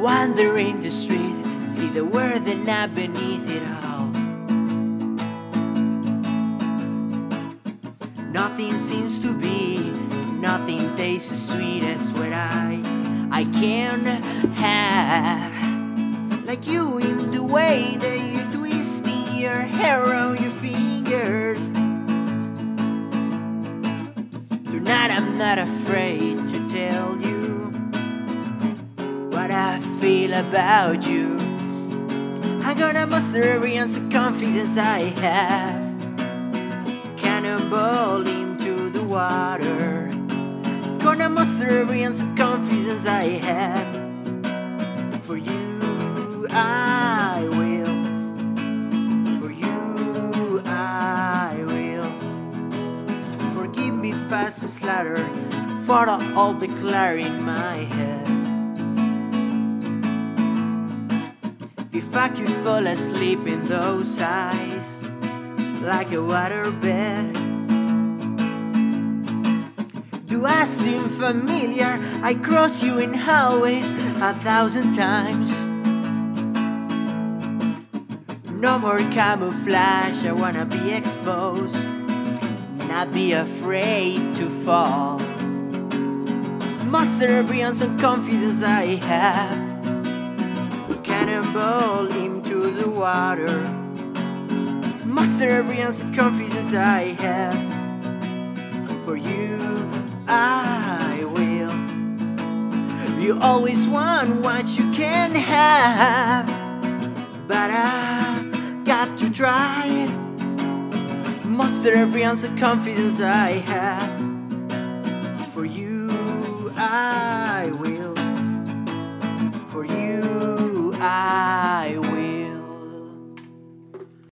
Wandering the street, see the world and not beneath it all. Nothing seems to be, nothing tastes as sweet as what I, I can have. Like you in the way that you're twisting your hair around your fingers. Tonight I'm not afraid to tell you feel about you. I'm gonna muster every ounce of confidence I have. Cannonball into the water. Gonna muster every ounce of confidence I have. For you, I will. For you, I will. Forgive me fast as slaughter for all the clary in my head. If I could fall asleep in those eyes like a waterbed. Do I seem familiar? I cross you in hallways a thousand times. No more camouflage, I wanna be exposed, not be afraid to fall. Muster every ounce of confidence I have cannonball into the water. Muster every ounce of confidence I have. For you, I will. You always want what you can have, but I got to try it. Muster every ounce of confidence I have. For you,